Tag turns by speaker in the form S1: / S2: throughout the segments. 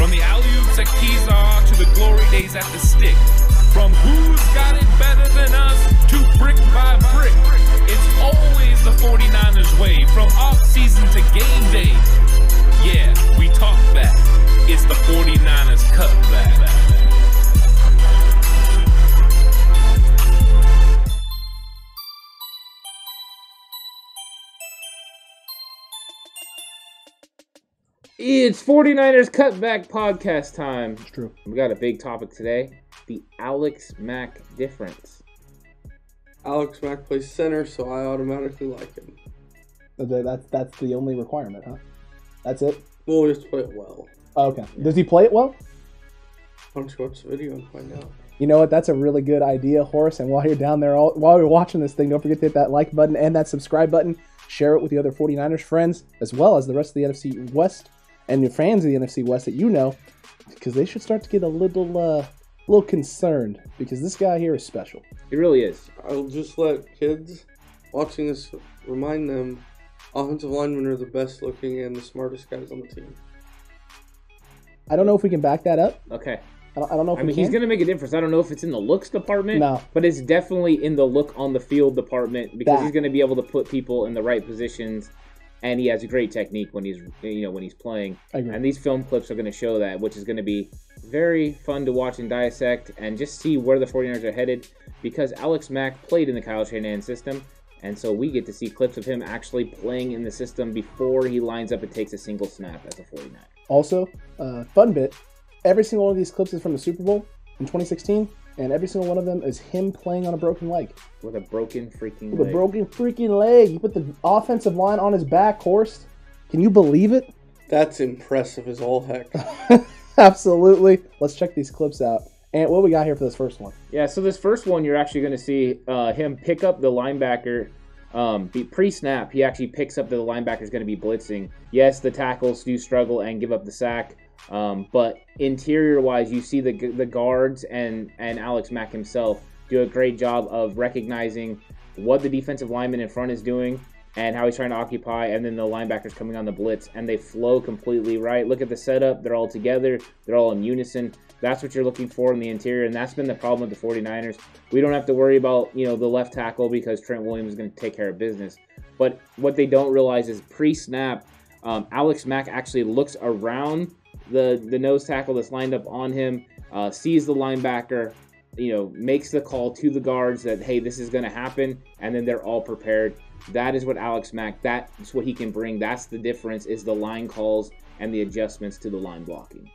S1: From the alley oops at Kezar to the glory days at the stick. From who's got it better than us to brick by brick. It's always the 49ers way. From off season to game It's 49ers Cutback
S2: Podcast time.
S3: It's true.
S2: We got a big topic today the Alex Mack difference.
S4: Alex Mack plays center, so I automatically like him.
S3: That- That's that's the only requirement, huh? That's it.
S4: We'll just play it well.
S3: Oh, okay. Does he play it well?
S4: Why don't you watch the video and find out?
S3: You know what? That's a really good idea, Horace. And while you're down there, all, while you're watching this thing, don't forget to hit that like button and that subscribe button. Share it with the other 49ers friends, as well as the rest of the NFC West and your fans of the NFC West that you know, because they should start to get a little, uh, little concerned because this guy here is special.
S2: He really is.
S4: I'll just let kids watching this remind them offensive linemen are the best looking and the smartest guys on the team.
S3: I don't know if we can back that up.
S2: Okay.
S3: I don't, I don't know if
S2: I
S3: we
S2: mean,
S3: can.
S2: he's going to make a difference. I don't know if it's in the looks department,
S3: No.
S2: but it's definitely in the look on the field department because
S3: That-
S2: he's going to be able to put people in the right positions, and he has a great technique when he's you know when he's playing. And these film clips are going to show that, which is going to be very fun to watch and dissect and just see where the 49ers are headed because Alex Mack played in the Kyle Shanahan system. And so we get to see clips of him actually playing in the system before he lines up and takes a single snap as a 49er.
S3: Also, uh, fun bit: every single one of these clips is from the Super Bowl in 2016, and every single one of them is him playing on a broken leg.
S2: With a broken freaking
S3: With a
S2: leg.
S3: broken freaking leg. He put the offensive line on his back, Horst. Can you believe it?
S4: That's impressive as all heck.
S3: Absolutely. Let's check these clips out. And what we got here for this first one?
S2: Yeah, so this first one, you're actually going to see uh, him pick up the linebacker. Um, pre-snap, he actually picks up that the linebacker's going to be blitzing. Yes, the tackles do struggle and give up the sack, um, but interior-wise, you see the the guards and and Alex Mack himself do a great job of recognizing what the defensive lineman in front is doing and how he's trying to occupy, and then the linebackers coming on the blitz, and they flow completely right. Look at the setup; they're all together, they're all in unison. That's what you're looking for in the interior, and that's been the problem with the 49ers. We don't have to worry about you know the left tackle because Trent Williams is going to take care of business. But what they don't realize is pre-snap, um, Alex Mack actually looks around the the nose tackle that's lined up on him, uh, sees the linebacker, you know, makes the call to the guards that hey, this is going to happen, and then they're all prepared. That is what Alex Mack. That's what he can bring. That's the difference. Is the line calls and the adjustments to the line blocking.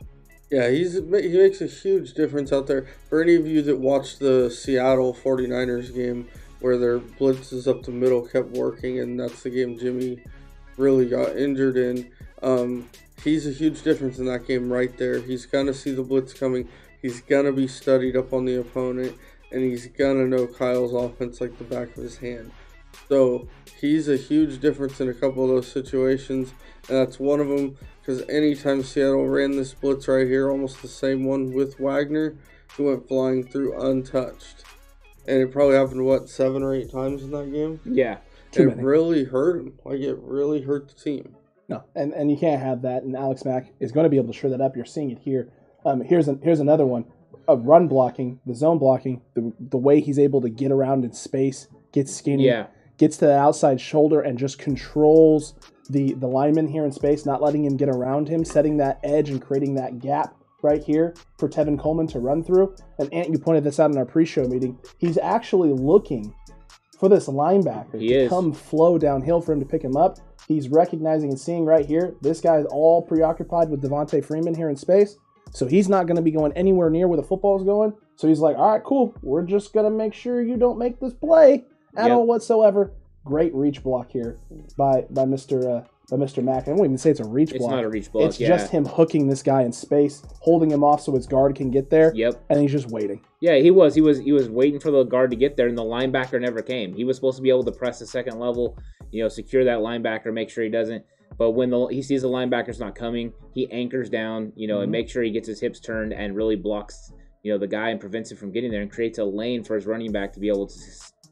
S4: Yeah, he's he makes a huge difference out there. For any of you that watched the Seattle 49ers game where their blitzes up the middle kept working, and that's the game Jimmy really got injured in. Um, he's a huge difference in that game right there. He's gonna see the blitz coming. He's gonna be studied up on the opponent, and he's gonna know Kyle's offense like the back of his hand. So he's a huge difference in a couple of those situations, and that's one of them. Because anytime Seattle ran this blitz right here, almost the same one with Wagner, he went flying through untouched, and it probably happened what seven or eight times in that game.
S2: Yeah,
S4: it
S3: many.
S4: really hurt him. Like it really hurt the team.
S3: No, and and you can't have that. And Alex Mack is going to be able to shore that up. You're seeing it here. Um, here's an, here's another one of run blocking, the zone blocking, the the way he's able to get around in space, get skinny,
S2: yeah.
S3: gets to the outside shoulder, and just controls the the lineman here in space, not letting him get around him, setting that edge and creating that gap right here for Tevin Coleman to run through. And Ant, you pointed this out in our pre-show meeting. He's actually looking for this linebacker
S2: He
S3: to
S2: is.
S3: come flow downhill for him to pick him up. He's recognizing and seeing right here, this guy's all preoccupied with Devonta Freeman here in space. So he's not going to be going anywhere near where the football's going. So he's like, all right, cool. We're just going to make sure you don't make this play at
S2: Yep.
S3: all whatsoever. Great reach block here by by Mr. Uh, by Mr. Mack. I won't even say it's a reach
S2: It's
S3: block.
S2: not a reach block.
S3: it's
S2: yeah.
S3: just him hooking this guy in space, holding him off so his guard can get there,
S2: Yep.
S3: and he's just waiting.
S2: Yeah, he was. He was. He was waiting for the guard to get there, and the linebacker never came. He was supposed to be able to press the second level, you know, secure that linebacker, make sure he doesn't. But when the he sees the linebacker's not coming, he anchors down, you know, and
S3: Mhm.
S2: makes sure he gets his hips turned and really blocks, you know, the guy and prevents him from getting there and creates a lane for his running back to be able to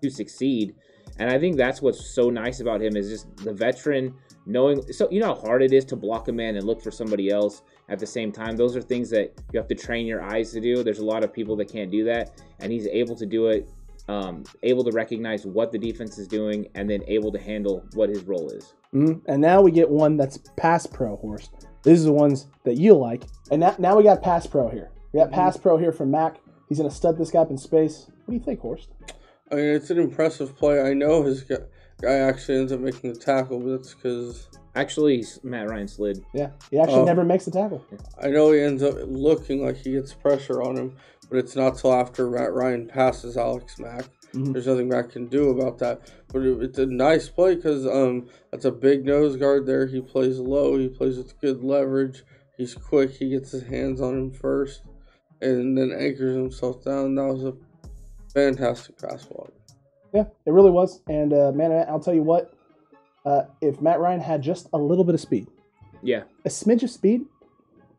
S2: to succeed. And I think that's what's so nice about him is just the veteran knowing. So you know how hard it is to block a man and look for somebody else at the same time. Those are things that you have to train your eyes to do. There's a lot of people that can't do that, and he's able to do it. Um, able to recognize what the defense is doing and then able to handle what his role is.
S3: Mhm. And now we get one that's pass pro, Horst. These are the ones that you like. And now, now we got pass pro here. We got pass pro here from Mack. He's going to stud this guy up in space. What do you think, Horst?
S4: I mean, it's an impressive play. I know his guy, guy actually ends up making the tackle, but that's because
S2: Actually, Matt Ryan slid.
S3: Yeah, he actually
S4: Oh.
S3: never makes the tackle.
S4: I know he ends up looking like he gets pressure on him, but it's not till after Matt Ryan passes Alex Mack.
S3: Mhm.
S4: There's nothing Matt can do about that. But it, it's a nice play because um, that's a big nose guard there. He plays low. He plays with good leverage. He's quick. He gets his hands on him first, and then anchors himself down. That was a fantastic pass block.
S3: Yeah, it really was. And uh, man, I'll tell you what. Uh, if Matt Ryan had just a little bit of speed,
S2: Yeah.
S3: a smidge of speed,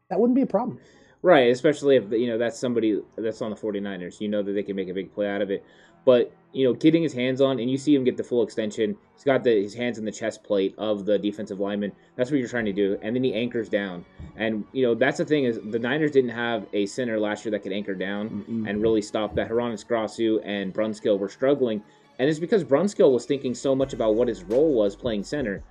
S3: that wouldn't be a problem.
S2: Right, especially if you know that's somebody that's on the 49ers. You know that they can make a big play out of it. But, you know, getting his hands on and you see him get the full extension. He's got the his hands in the chest plate of the defensive lineman. That's what you're trying to do. And then he anchors down. And, you know, that's the thing is the Niners didn't have a center last year that could anchor down and really stop that. Hroniss Grasu and Brunskill were struggling. And it's because Brunskill was thinking so much about what his role was playing center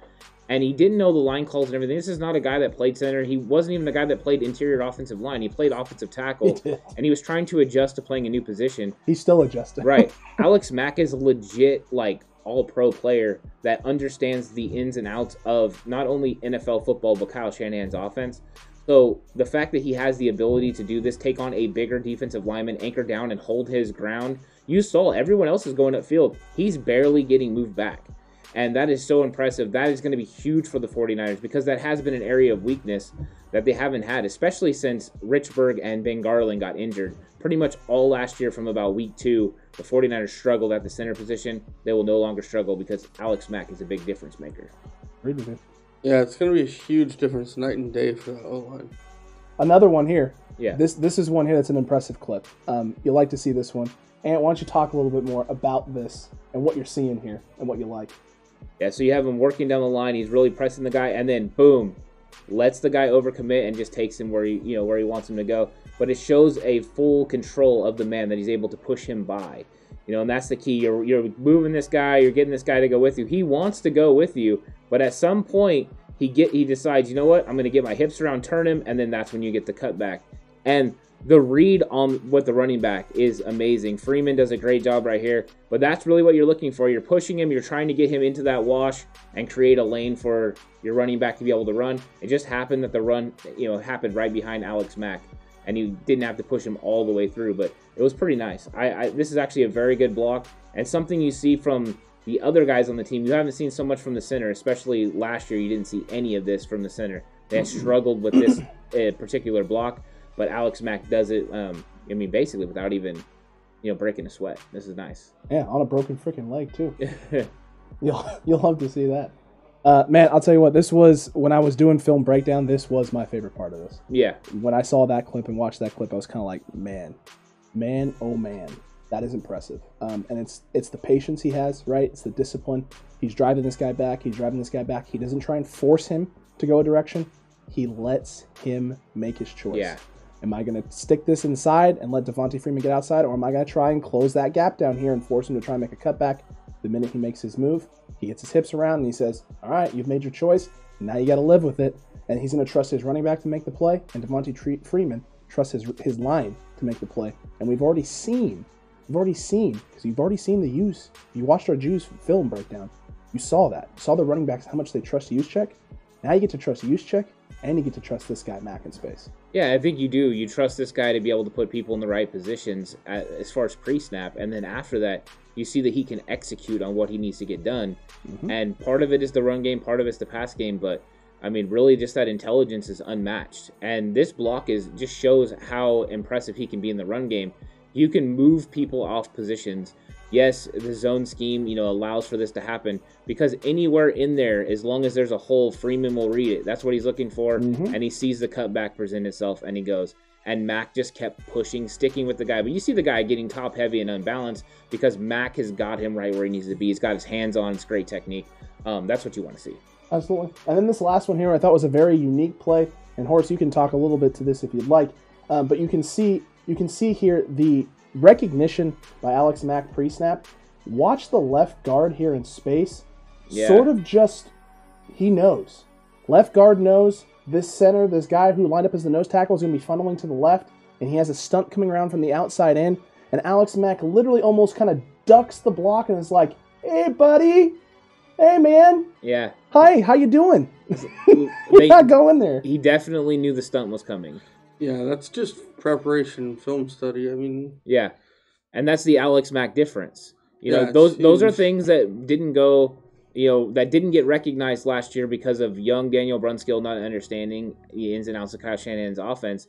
S2: and he didn't know the line calls and everything. This is not a guy that played center. He wasn't even the guy that played interior offensive line. He played offensive tackle,
S3: did.
S2: and he was trying to adjust to playing a new position.
S3: He's still adjusting.
S2: Right. Alex Mack is a legit like all pro player that understands the ins and outs of not only NFL football but Kyle Shanahan's offense. So the fact that he has the ability to do this, take on a bigger defensive lineman, anchor down and hold his ground. You saw everyone else is going upfield. He's barely getting moved back. And that is so impressive. That is going to be huge for the 49ers because that has been an area of weakness that they haven't had, especially since Richburg and Ben Garland got injured. Pretty much all last year from about week two, the 49ers struggled at the center position. They will no longer struggle because Alex Mack is a big difference maker.
S3: Really good.
S4: Yeah, it's going to be a huge difference night and day for the O line.
S3: Another one here.
S2: Yeah.
S3: This this is one here that's an impressive clip. Um, you'll like to see this one. And why don't you talk a little bit more about this and what you're seeing here and what you like?
S2: Yeah, so you have him working down the line. He's really pressing the guy, and then boom, lets the guy overcommit and just takes him where he, you know, where he wants him to go. But it shows a full control of the man that he's able to push him by. You know, and that's the key. You're you're moving this guy. You're getting this guy to go with you. He wants to go with you, but at some point he get he decides, you know what? I'm going to get my hips around, turn him, and then that's when you get the cutback. And the read on what the running back is amazing. Freeman does a great job right here, but that's really what you're looking for. You're pushing him, you're trying to get him into that wash and create a lane for your running back to be able to run. It just happened that the run, you know, happened right behind Alex Mack, and you didn't have to push him all the way through, but it was pretty nice. I, I this is actually a very good block and something you see from the other guys on the team. You haven't seen so much from the center, especially last year. You didn't see any of this from the center. They struggled with this uh, particular block, but Alex Mack does it. Um, I mean, basically without even, you know, breaking a sweat. This is nice.
S3: Yeah, on a broken freaking leg too. You'll you'll love to see that. Uh, man, I'll tell you what. This was when I was doing film breakdown. This was my favorite part of this.
S2: yeah,
S3: When I saw that clip and watched that clip, I was kind of like, man, man, oh man, that is impressive. Um, and it's it's the patience he has, right? It's the discipline. He's driving this guy back. He's driving this guy back. He doesn't try and force him to go a direction. He lets him make his choice.
S2: Yeah.
S3: Am I going to stick this inside and let Devonta Freeman get outside, or am I going to try and close that gap down here and force him to try and make a cutback? The minute he makes his move, he gets his hips around and he says, All right, you've made your choice. Now you got to live with it. And he's going to trust his running back to make the play, and Devonta Freeman trusts his, his line to make the play. And we've already seen, we've already seen, because you've already seen the use. You watched our Juice film breakdown. You saw that. You saw the running backs, how much they trust Juszczyk. Now you get to trust Juszczyk, and you get to trust this guy Mack in space.
S2: yeah. I think you do. You trust this guy to be able to put people in the right positions uh, as far as pre-snap, and then after that, you see that he can execute on what he needs to get done. Mm-hmm. And part of it is the run game, part of it's the pass game, but I mean, really, just that intelligence is unmatched. And this block is just shows how impressive he can be in the run game. You can move people off positions. Yes, the zone scheme, you know, allows for this to happen because anywhere in there, as long as there's a hole, Freeman will read it. That's what he's looking for, and he sees the cutback present itself, and he goes. and Mack just kept pushing, sticking with the guy. But you see the guy getting top heavy and unbalanced because Mack has got him right where he needs to be. He's got his hands on. It's great technique. Um, that's what you want to see.
S3: Absolutely. And then this last one here, I thought was a very unique play. And Horace, you can talk a little bit to this if you'd like. Um, but you can see you can see here the recognition by Alex Mack pre-snap. Watch the left guard here in space.
S2: Yeah.
S3: Sort of just he knows. Left guard knows this center, this guy who lined up as the nose tackle is going to be funneling to the left, and he has a stunt coming around from the outside in. And Alex Mack literally almost kind of ducks the block and is like, "Hey, buddy, hey, man,
S2: Yeah.
S3: hi, how you doing?
S2: They-
S3: not going there."
S2: he definitely knew the stunt was coming.
S4: Yeah, that's just preparation, film study. I mean,
S2: Yeah, and that's the Alex Mack difference. You
S4: Yeah,
S2: know,
S4: it's
S2: those those are things that didn't go. You know, that didn't get recognized last year because of young Daniel Brunskill not understanding the ins and outs of Kyle Shanahan's offense,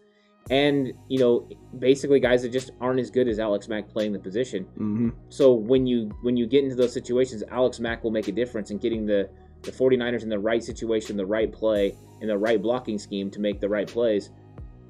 S2: and you know, basically guys that just aren't as good as Alex Mack playing the position.
S3: Mm-hmm.
S2: So when you when you get into those situations, Alex Mack will make a difference in getting the the 49ers in the right situation, the right play, and the right blocking scheme to make the right plays.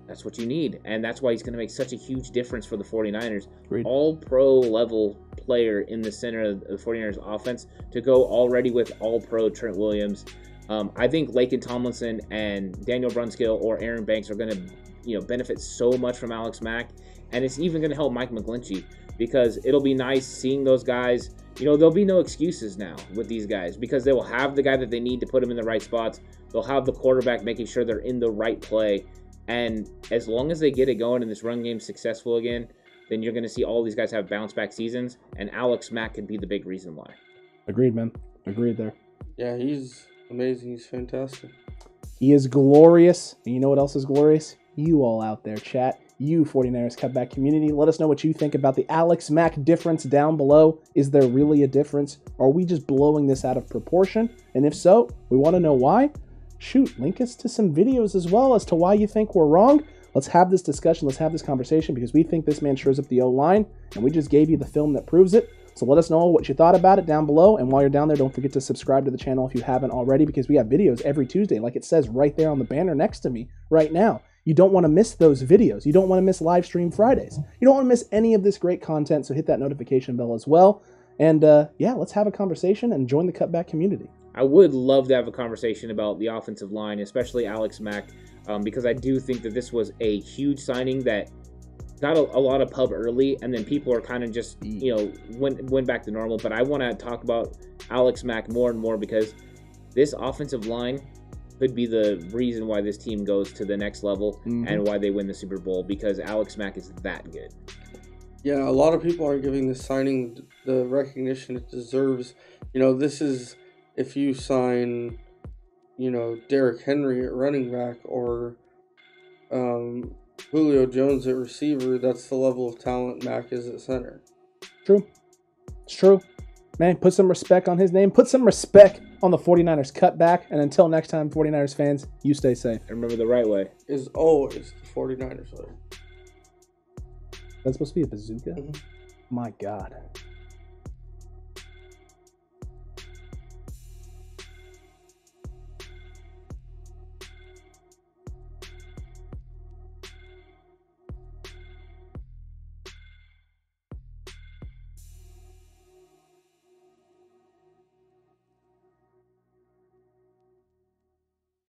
S2: That's what you need. And that's why he's going to make such a huge difference for the 49ers.
S3: Agreed.
S2: All pro level player in the center of the 49ers offense to go already with all pro Trent Williams. Um, I think Laken Tomlinson and Daniel Brunskill or Aaron Banks are going to you know benefit so much from Alex Mack. And it's even going to help Mike McGlinchey because it'll be nice seeing those guys. You know, there'll be no excuses now with these guys because they will have the guy that they need to put them in the right spots. They'll have the quarterback making sure they're in the right play. And as long as they get it going and this run game successful again, then you're going to see all these guys have bounce back seasons. And Alex Mack could be the big reason why.
S3: Agreed, man. Agreed there.
S4: yeah, he's amazing. He's fantastic.
S3: He is glorious. And you know what else is glorious? You all out there, chat. You 49ers cutback community. Let us know what you think about the Alex Mack difference down below. Is there really a difference? Are we just blowing this out of proportion? And if so, we want to know why. Shoot, link us to some videos as well as to why you think we're wrong. Let's have this discussion. Let's have this conversation because we think this man shows up the O line, and we just gave you the film that proves it. So let us know what you thought about it down below. And while you're down there, don't forget to subscribe to the channel if you haven't already, because we have videos every Tuesday, like it says right there on the banner next to me right now. You don't want to miss those videos. You don't want to miss live stream Fridays. You don't want to miss any of this great content. So hit that notification bell as well. And uh, yeah, let's have a conversation and join the cutback community.
S2: I would love to have a conversation about the offensive line, especially Alex Mack, um, because I do think that this was a huge signing that got a, a lot of pub early, and then people are kind of just you know went went back to normal. But I want to talk about Alex Mack more and more because this offensive line could be the reason why this team goes to the next level
S3: Mhm.
S2: and why they win the Super Bowl because Alex Mack is that good.
S4: Yeah, a lot of people aren't giving this signing the recognition it deserves. You know, this is if you sign, you know, Derrick Henry at running back or um, Julio Jones at receiver, that's the level of talent Mack is at center.
S3: True. It's true. Man, put some respect on his name. Put some respect on the 49ers cutback. And until next time, 49ers fans, you stay safe.
S2: And remember the right way.
S4: Is always the 49ers way.
S3: That's supposed to be a bazooka?
S4: Mhm.
S3: My God.